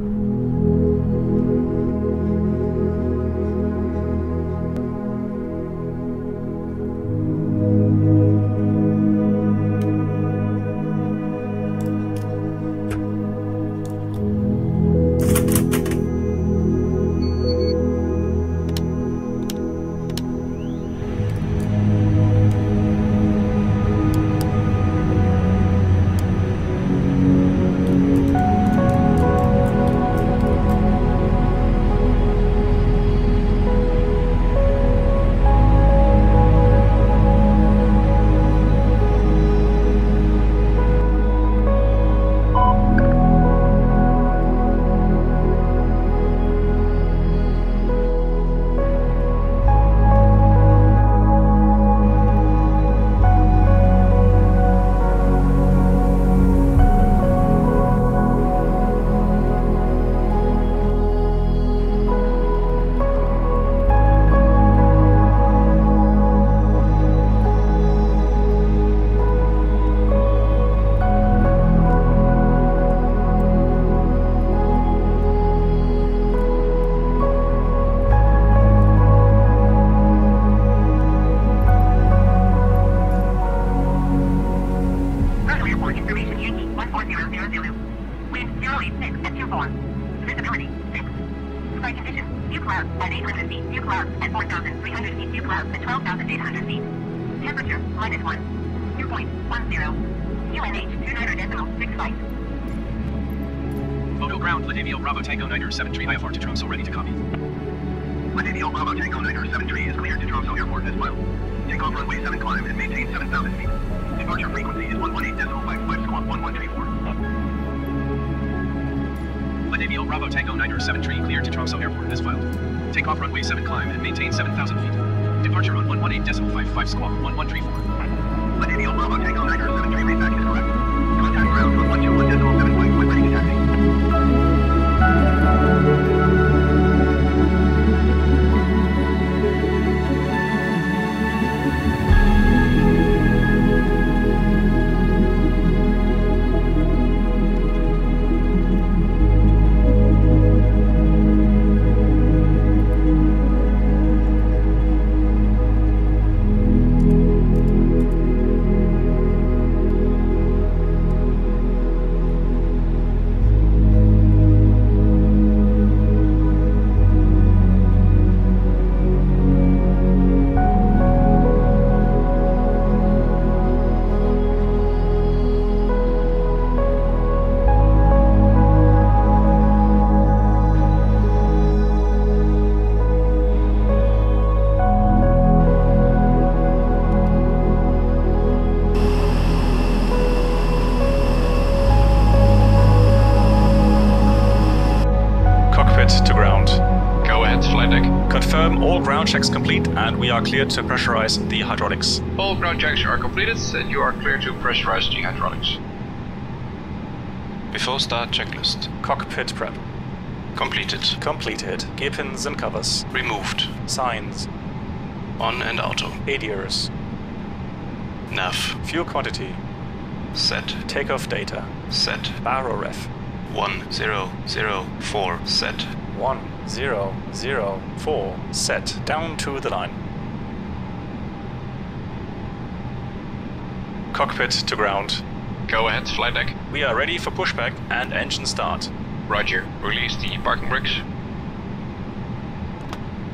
Bravo 14000. Wind 086 at 24. Visibility 6. Sky conditions. Few clouds at 800 feet. Few clouds at 4,300 feet. Few clouds at 12,800 feet. Temperature minus 1. Dew point 10. QNH 29 decimal 6 flight. Bodo ground, Latavio Bravo Tango Niner 73 IFR to Tromso, ready to copy. Latavio Bravo Tango Niner 73 is cleared to Tromso Airport as well. Take off runway 7 climb and maintain 7,000 feet. Departure frequency is 118.55 squawk 1134. Latavio Bravo Tango Niner 73 clear to Tromso Airport as filed. Take off runway 7 climb and maintain 7,000 feet. Departure on 118.55 squawk 1134. Latavio Bravo Tango Niner 73 readback is correct. Contact ground on 121.75 checks complete and we are cleared to pressurize the hydraulics. All ground checks are completed and you are clear to pressurize the hydraulics. Before start checklist. Cockpit prep. Completed. Completed. Gear pins and covers. Removed. Signs. On and auto. ADIRS. Nav. Fuel quantity. Set. Takeoff data. Set. Baro ref. 1004. Set. 1004. Set. Down to the line. Cockpit to ground. Go ahead, flight deck. We are ready for pushback and engine start. Roger. Release the parking brakes.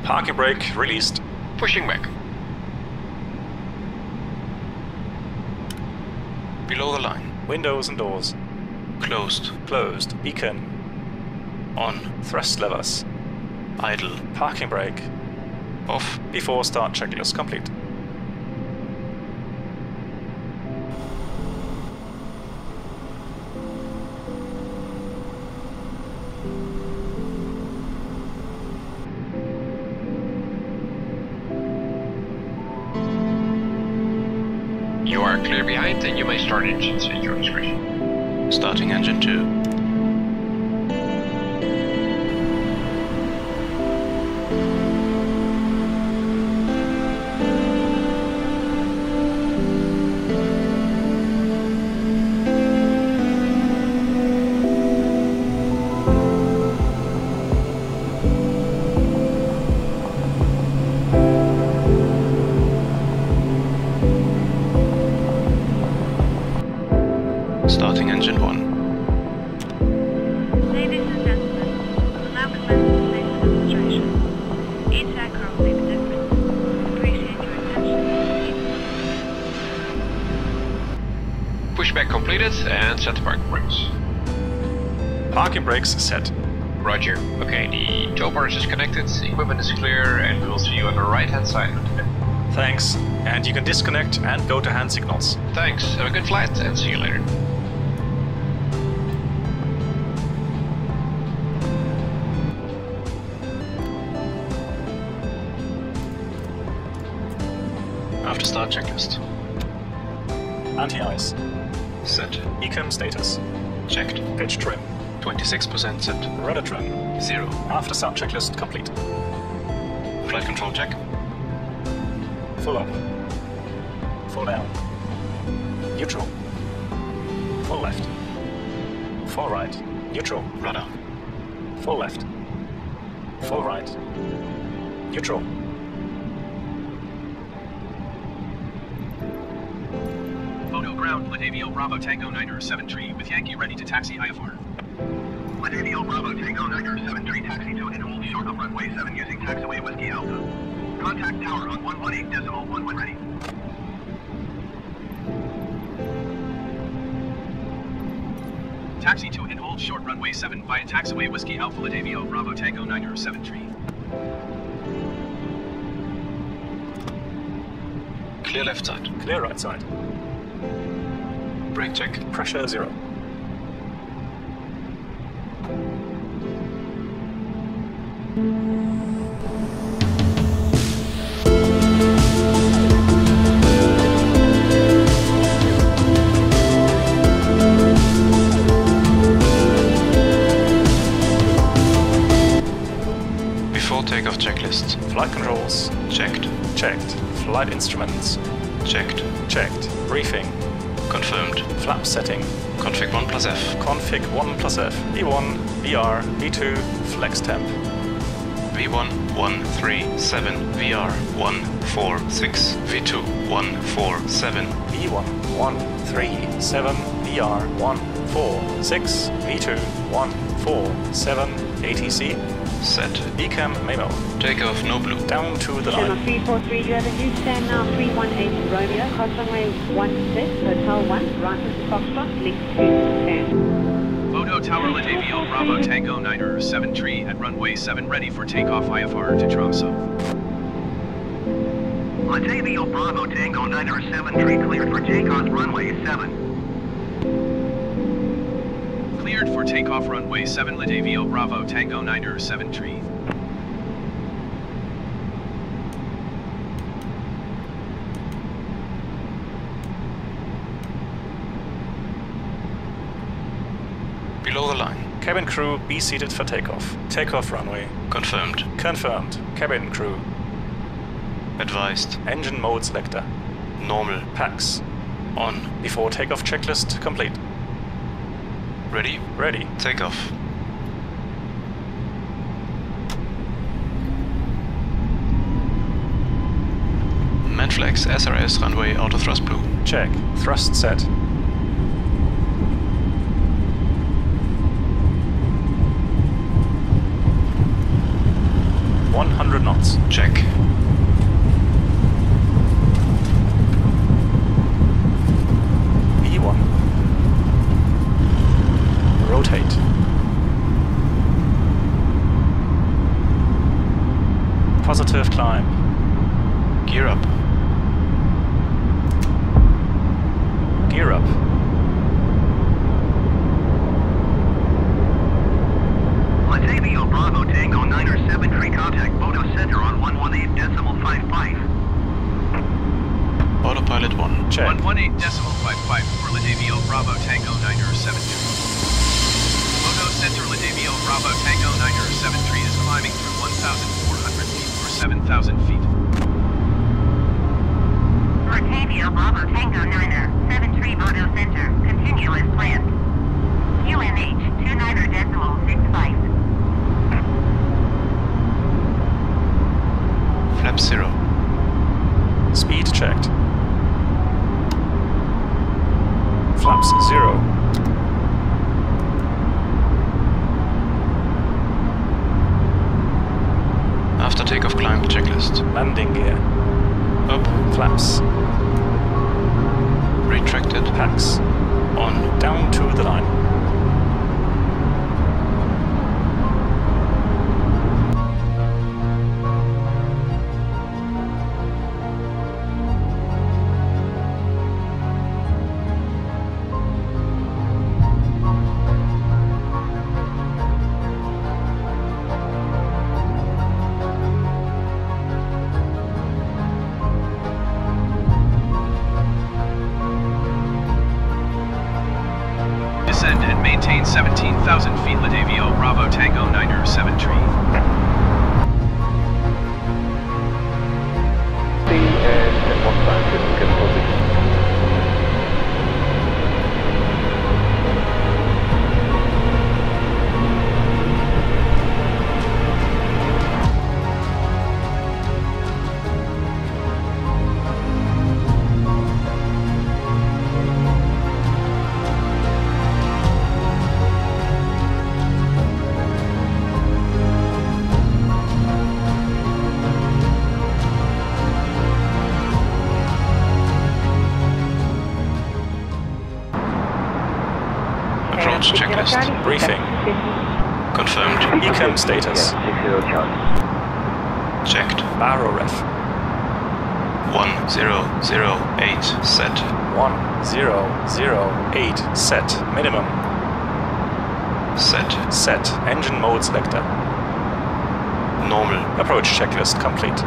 Parking brake released. Pushing back. Below the line. Windows and doors. Closed. Closed. Beacon. On. Thrust levers. Idle. Parking brake. Off. Before start checklist complete. You are clear behind and you may start engines at your discretion. Brakes set. Roger. Okay, the tow bar is connected, equipment is clear, and we will see you on the right hand side of the pit. Thanks. And you can disconnect and go to hand signals. Thanks, have a good flight, and see you later. After start checklist. Anti-ice. Set. Ecam status. Checked. Pitch trim. 26% set. Rudder trim. Zero. After start checklist complete. Flight control check. Full up. Full down. Neutral. Full left. Full right. Neutral. Rudder. Full left. Full right. Neutral. Bodo ground, Latavio Bravo Tango Niner 7 tree with Yankee ready to taxi IFR. Latavio Bravo Tango Niner 73 taxi to and hold short of runway 7 using taxiway Whiskey Alpha. Contact tower on 118 decimal 1 when ready. Taxi to and hold short runway 7 via taxiway Whiskey Alpha Latavio Bravo Tango Niner 7 tree. Clear left side. Clear right side. Brake check. Pressure zero. Before takeoff checklist. Flight controls. Checked. Checked. Flight instruments. Checked. Checked. Briefing. Confirmed. Flap setting. Config 1 plus F. Config 1 plus F. V1, VR, V2, flex temp. V1 137 VR 146 V2 147 V1, 1, 3, 7, VR, 1, 4, 6, V2, 1, 4, 7, ATC. set. Ecam Memo. Takeoff no blue. Down to the Channel line. 343, you have a new stand now 318 Romeo, cross runway 16, Hotel 1, right Mr. Foxtrot, link to stand. Bodo Tower Latavio Bravo Tango Niner 7 tree at runway 7 ready for takeoff IFR to Tromso. Latavio Bravo Tango Niner 7 tree cleared for takeoff runway 7. Cleared for takeoff runway 7 Latavio Bravo Tango Niner 7 tree. Below the line. Cabin crew, be seated for takeoff. Takeoff runway. Confirmed. Confirmed. Cabin crew. Advised. Engine mode selector. Normal. Packs. On. Before takeoff checklist complete. Ready. Ready. Takeoff. Manflex SRS runway auto thrust blue. Check. Thrust set. One hundred knots. Check. E one. Rotate. Positive climb. Gear up. Gear up. Latavio Bravo Tango Niner 7 tree contact Bodo center on 118 decimal 55. Autopilot 1. Check. 118 decimal 55 for Latavio Bravo Tango Niner 7 tree. Bodo Center Latavio Bravo Tango Niner 7 tree is climbing through 1,400 feet for 7,000 feet. Latavio Bravo Tango Niner, 7 Tree Bodo Center, continue as Baro ref. 1008 set. 1008 set. Minimum. Set. Set. Engine mode selector. Normal. Approach checklist complete.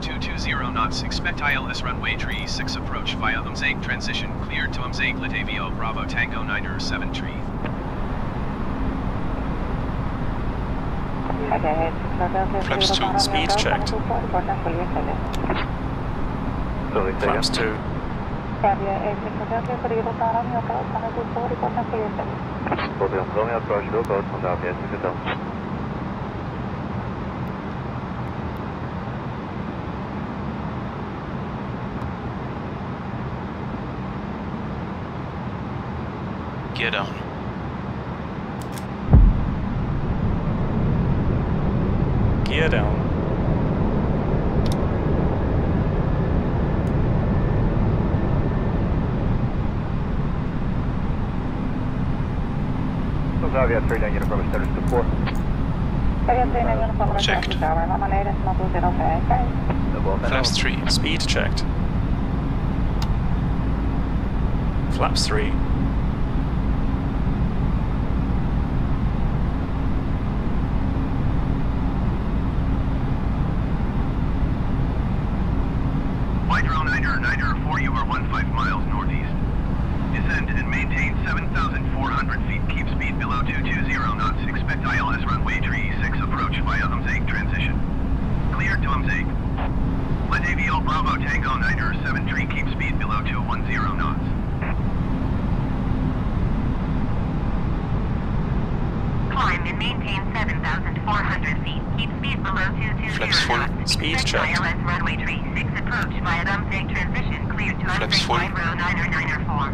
0220 knots expect ILS runway tree 6 approach via Umzeg transition cleared to Umzeg Latavio Bravo Tango Niner 7 tree. Flaps 2, speed checked. Flaps 2. Podjął approach down. Gear down. Zavia 3 down uniform status to 4. Checked. Flaps 3. Speed checked. Flaps 3. Niner 4, you are 15 miles northeast. Descend and maintain 7,400 feet. Keep speed below 220 knots. Expect ILS runway tree 6 approach via Umzeg transition. Cleared to Umzeg. Latavio Bravo Tango Niner 7 tree. Keep speed below 210 knots. Climb and maintain 7,400 feet. Keep speed below 220 Flaps full. knots. Speed Expect checked. ILS runway tree 6 approach via Umzeg transition. Cleared to Flaps Umzeg full. Hydro Niner Niner 4.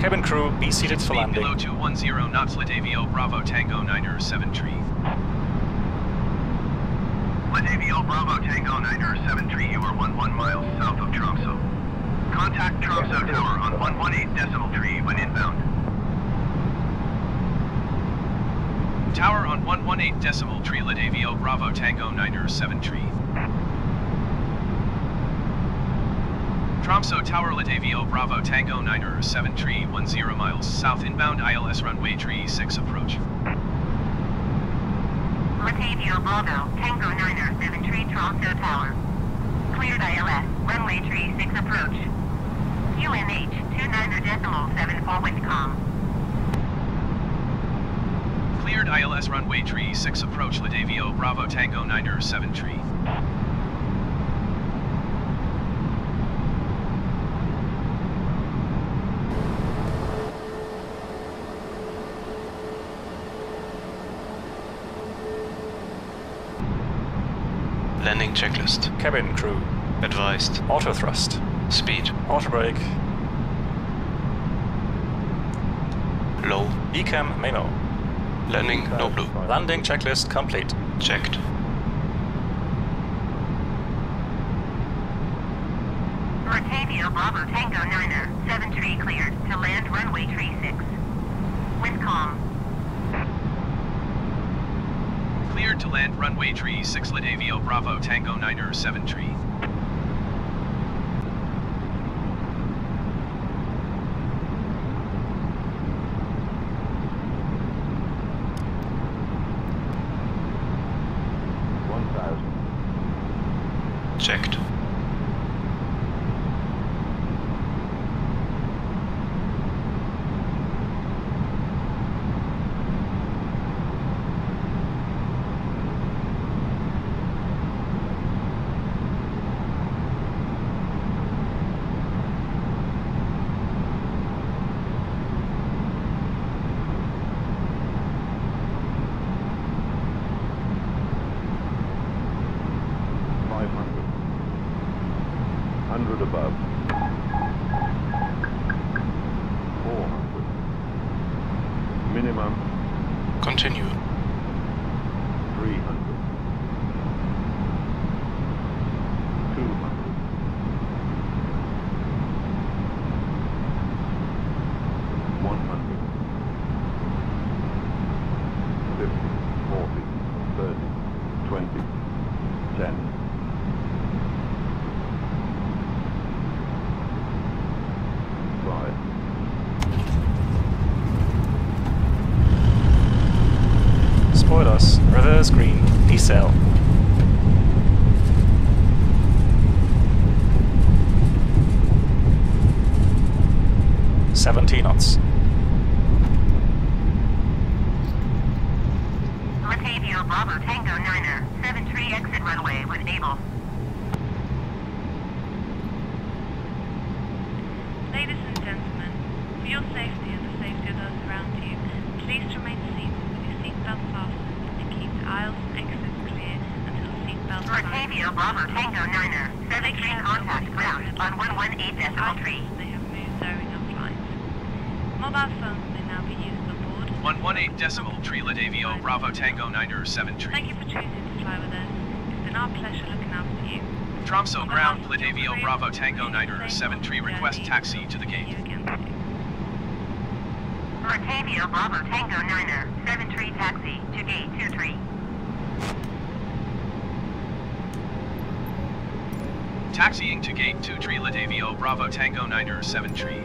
Cabin crew, be seated for Speed below landing. 210 knots Latavio Bravo Tango Niner 7 tree. Latavio Bravo Tango Niner 7 tree. You are 11 miles south of Tromso. Contact Tromso Tower on 118 decimal tree when inbound. Tower on 118 decimal tree Latavio Bravo Tango Niner 7 tree. Tromso Tower Latavio Bravo Tango Niner 7 tree 10 miles south inbound ILS runway tree 6 approach. Latavio Bravo, Tango Niner, 7 Tree Tromso Tower. Cleared ILS, runway tree 6 approach. QNH, 29 decimal 74 Windcom. Cleared ILS runway tree 6 approach Latavio Bravo Tango Niner 7 tree. Landing checklist. Cabin crew. Advised. Auto thrust. Speed. Auto brake. Low. Ecam Memo. Landing no blue. Landing checklist complete. Checked. Latavio Bravo, Tango Niner, 7 Tree cleared to land runway tree 6. Windcom. Cleared to land runway tree 6 Latavio Bravo Tango Niner 7 tree. Seatbelt sign. Bravo, Tango Niner, 7 Make contact ground on will 118 decimal items tree. They have moved during our flight. Mobile phones may now be used on board. 118 decimal tree Latavio Bravo Tango Niner 7 tree. Thank you for choosing to fly with us. It's been our pleasure looking after you. Tromso On ground behalf of Latavio Bravo Tango please Niner 7 tree safe request taxi to the gate. you again Bravo, Tango Niner, 7 Tree taxi to gate 2 tree. Taxiing to gate 2 tree Latavio Bravo Tango Niner 7 tree.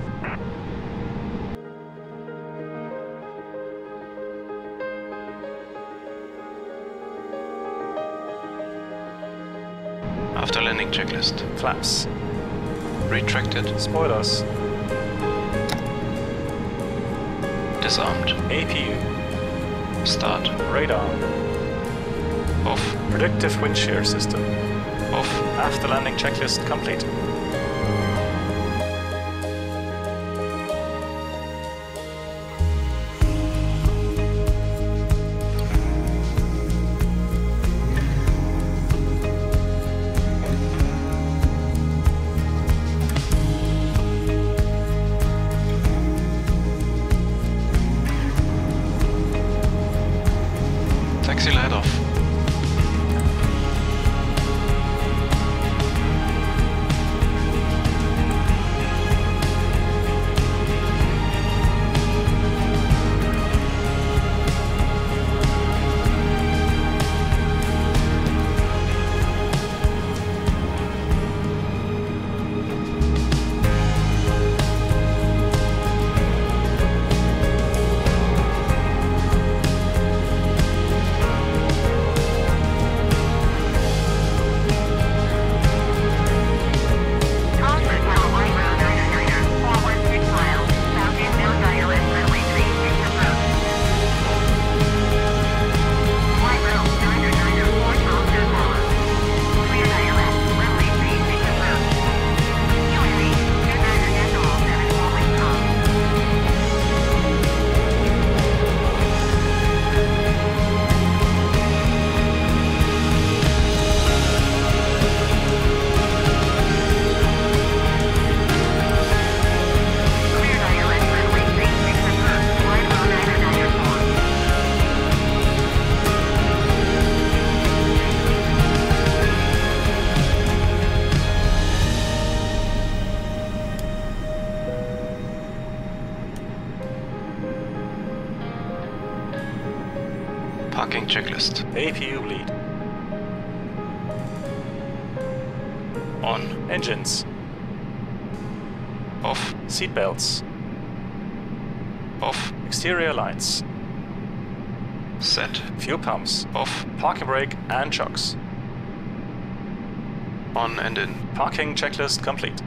After landing checklist. Flaps. Retracted. Spoilers. Disarmed. APU. Start. Radar. Off. Predictive wind shear system. Off. After landing checklist complete. Checklist. APU bleed. On. Engines. Off. Seatbelts. Off. Exterior lights. Set. Fuel pumps. Off. Parking brake and shocks. On and in. Parking checklist complete.